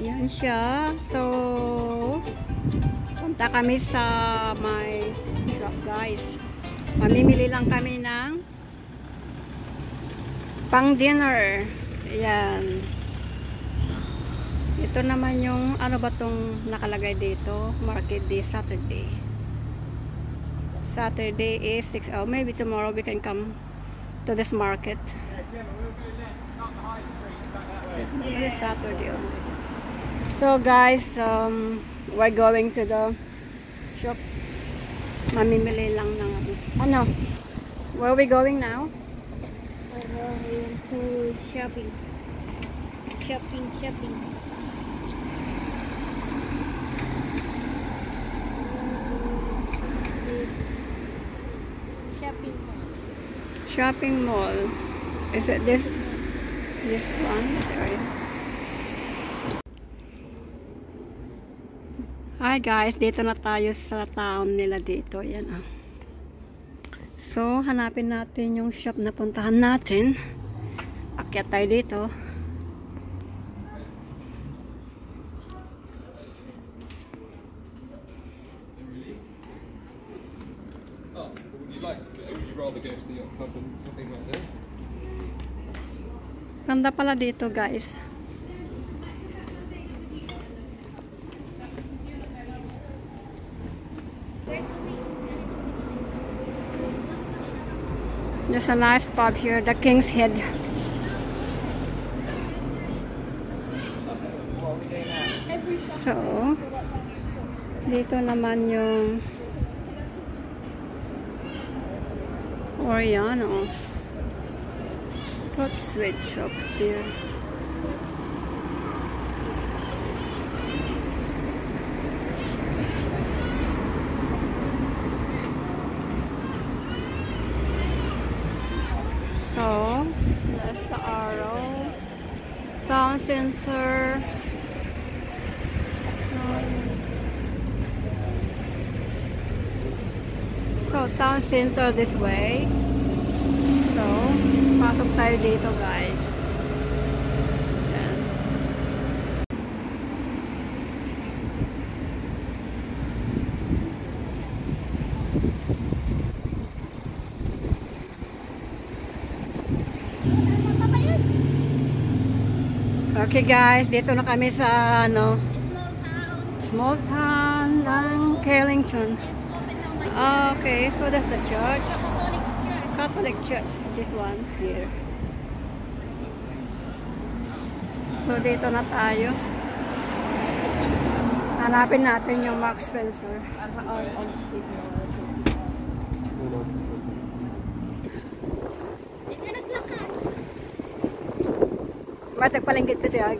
Yan siya. So, punta kami sa my shop guys. Mamimili lang kami ng pang dinner. Ayan. Ito naman yung ano ba tong nakalagay dito? Market day Saturday. Saturday is 6. Oh, maybe tomorrow we can come to this market. It is Saturday only. So guys, um, we're going to the shop. Mamimili lang ng ano. Where are we going now? We're going to shopping. Shopping, shopping. Shopping mall. Shopping mall. Is it this this one? Sorry. Hi guys, dito na tayo sa town nila dito. Yan ah. So, hanapin natin yung shop na puntahan natin. Akyat tayo dito. Oh, would you like? Ganda pala dito guys. There's a nice pub here, the King's Head. So, dito naman yung Oriano. Tot sweet shop there. That's the arrow. Town center. So, town center this way. So, pasok tayo dito guys. Okay guys, dito na kami sa ano, Small town ng Kellington. Okay, so that's the church. Catholic church. This one here. So, dito na tayo. Hanapin natin yung Mark Spencer. Hindi Mata cual en que te da.